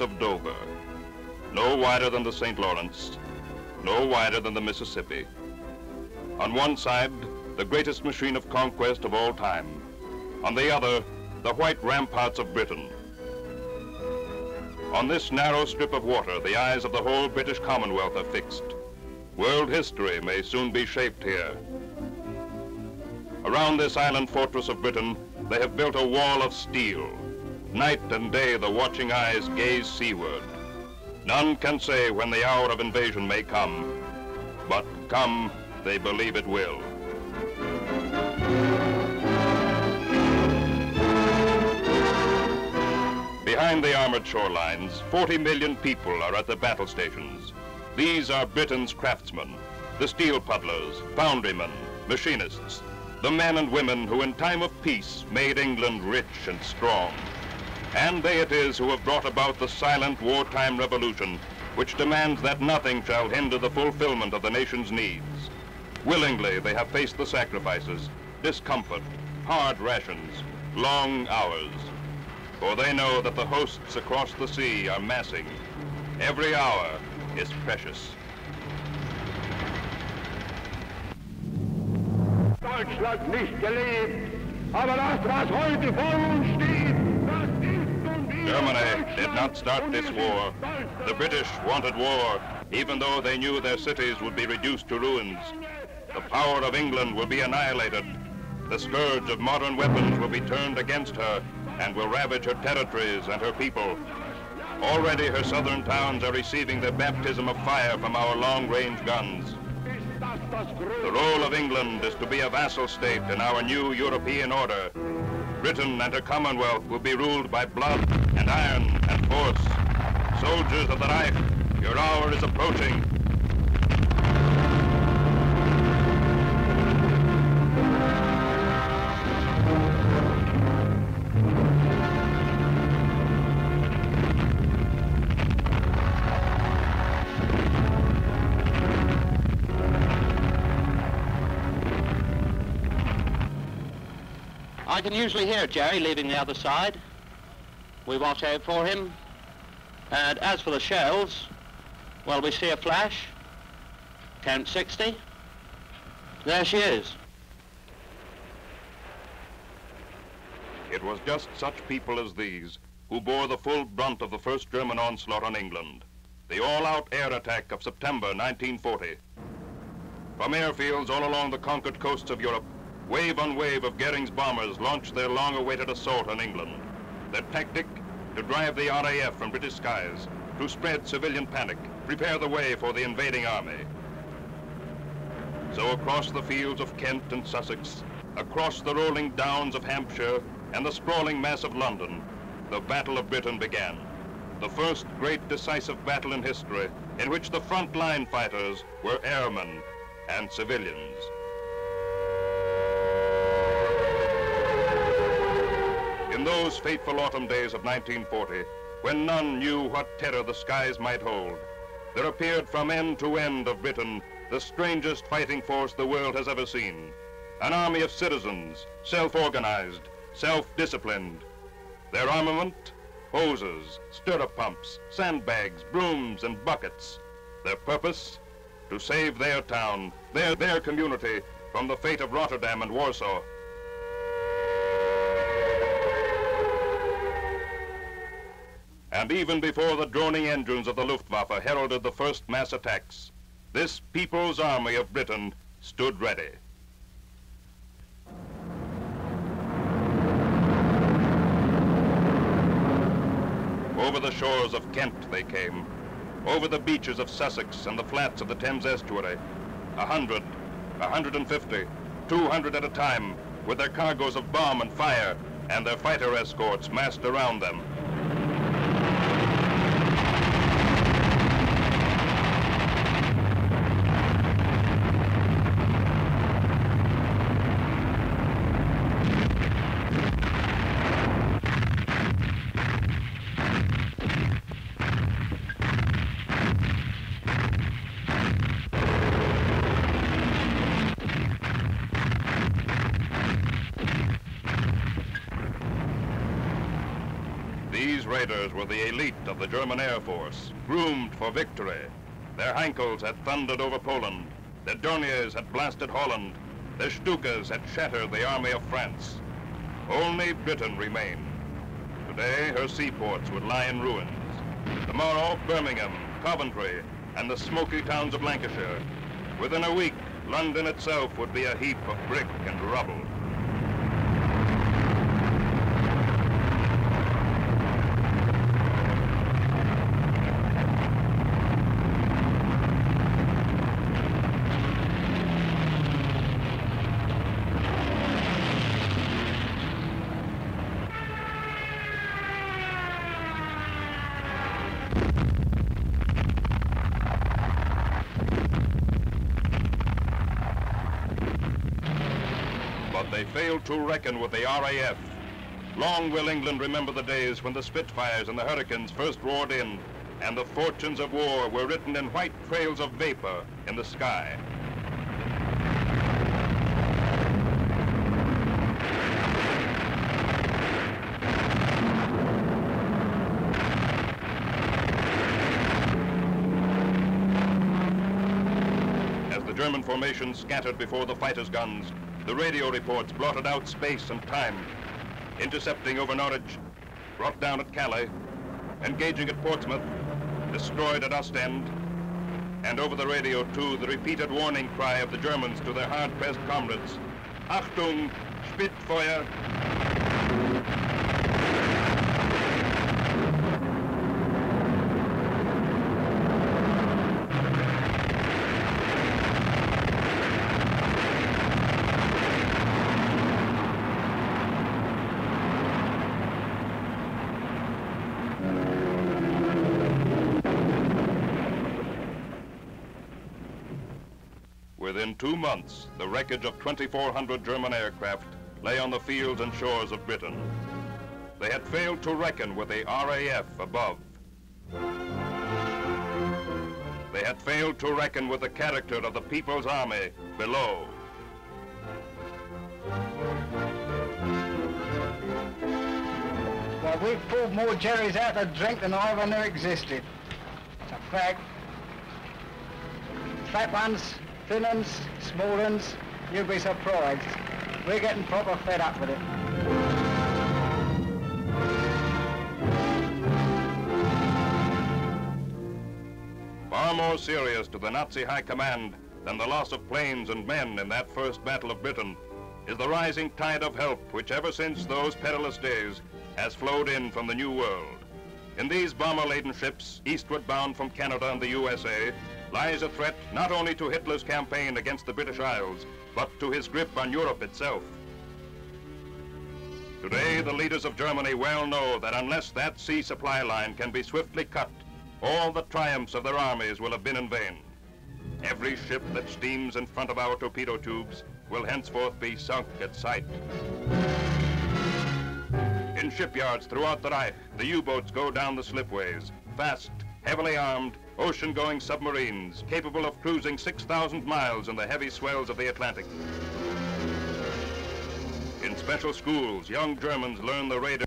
Of Dover, no wider than the St. Lawrence, no wider than the Mississippi. On one side, the greatest machine of conquest of all time. On the other, the white ramparts of Britain. On this narrow strip of water, the eyes of the whole British Commonwealth are fixed. World history may soon be shaped here. Around this island fortress of Britain, they have built a wall of steel. Night and day, the watching eyes gaze seaward. None can say when the hour of invasion may come, but come, they believe it will. Behind the armored shorelines, 40 million people are at the battle stations. These are Britain's craftsmen, the steel puddlers, foundrymen, machinists, the men and women who in time of peace made England rich and strong. And they it is who have brought about the silent wartime revolution which demands that nothing shall hinder the fulfillment of the nation's needs. Willingly they have faced the sacrifices, discomfort, hard rations, long hours. For they know that the hosts across the sea are massing. Every hour is precious. Deutschland nicht gelebt, aber das, was heute vor uns steht, Germany did not start this war. The British wanted war, even though they knew their cities would be reduced to ruins. The power of England will be annihilated. The scourge of modern weapons will be turned against her and will ravage her territories and her people. Already her southern towns are receiving the baptism of fire from our long-range guns. The role of England is to be a vassal state in our new European order. Britain and her Commonwealth will be ruled by blood iron and force. Soldiers of the Reich, your hour is approaching. I can usually hear Jerry leaving the other side. We watch out for him. And as for the shells, well, we see a flash. Count 60. There she is. It was just such people as these who bore the full brunt of the first German onslaught on England, the all-out air attack of September 1940. From airfields all along the conquered coasts of Europe, wave on wave of Goering's bombers launched their long-awaited assault on England. Their tactic, to drive the RAF from British skies, to spread civilian panic, prepare the way for the invading army. So across the fields of Kent and Sussex, across the rolling downs of Hampshire and the sprawling mass of London, the Battle of Britain began. The first great decisive battle in history in which the front line fighters were airmen and civilians. In those fateful autumn days of 1940, when none knew what terror the skies might hold, there appeared from end to end of Britain the strangest fighting force the world has ever seen. An army of citizens, self-organized, self-disciplined. Their armament, hoses, stirrup pumps, sandbags, brooms, and buckets. Their purpose, to save their town, their, their community, from the fate of Rotterdam and Warsaw. And even before the droning engines of the Luftwaffe heralded the first mass attacks, this People's Army of Britain stood ready. Over the shores of Kent they came, over the beaches of Sussex and the flats of the Thames estuary. A hundred, a hundred and fifty, two hundred at a time, with their cargoes of bomb and fire, and their fighter escorts massed around them. Raiders were the elite of the German Air Force, groomed for victory. Their Heinkels had thundered over Poland. Their Dorniers had blasted Holland. Their Stukas had shattered the army of France. Only Britain remained. Today, her seaports would lie in ruins. Tomorrow, Birmingham, Coventry, and the smoky towns of Lancashire. Within a week, London itself would be a heap of brick and rubble. But they failed to reckon with the RAF. Long will England remember the days when the Spitfires and the Hurricanes first roared in, and the fortunes of war were written in white trails of vapor in the sky. As the German formations scattered before the fighters' guns, the radio reports blotted out space and time, intercepting over Norwich, brought down at Calais, engaging at Portsmouth, destroyed at Ostend, and over the radio, too, the repeated warning cry of the Germans to their hard-pressed comrades, Achtung, Spitfeuer! Within two months, the wreckage of 2,400 German aircraft lay on the fields and shores of Britain. They had failed to reckon with the RAF above. They had failed to reckon with the character of the People's Army below. Well, we've pulled more jerrys out of drink than I ever knew existed. It's a fact. Fat ones, thin ones, small ones, you'll be surprised. We're getting proper fed up with it. Far more serious to the Nazi high command than the loss of planes and men in that first battle of Britain is the rising tide of help which ever since those perilous days has flowed in from the New World. In these bomber-laden ships, eastward bound from Canada and the USA, lies a threat not only to Hitler's campaign against the British Isles, but to his grip on Europe itself. Today, the leaders of Germany well know that unless that sea supply line can be swiftly cut, all the triumphs of their armies will have been in vain. Every ship that steams in front of our torpedo tubes will henceforth be sunk at sight. In shipyards throughout the Reich, the U-boats go down the slipways, fast, heavily armed, ocean-going submarines capable of cruising 6,000 miles in the heavy swells of the Atlantic. In special schools, young Germans learn the radar